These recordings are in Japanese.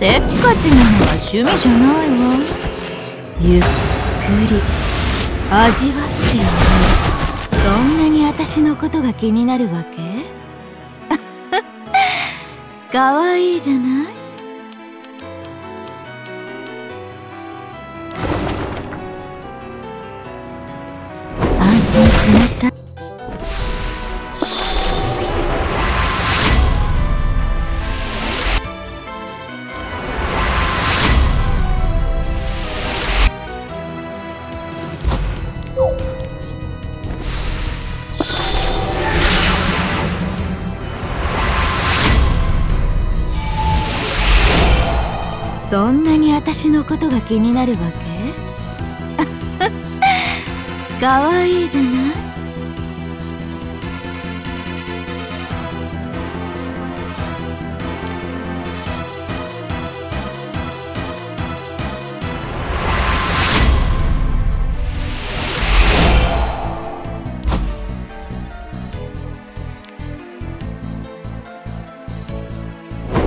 せっかちなのは趣味じゃないわ。ゆっくり。味わってやる。そんなに私のことが気になるわけ？かわいいじゃない？安心しなさい。そんなに私のことが気になるわけ？かわいいじゃない？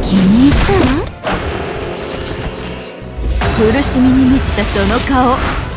気に苦しみに満ちたその顔。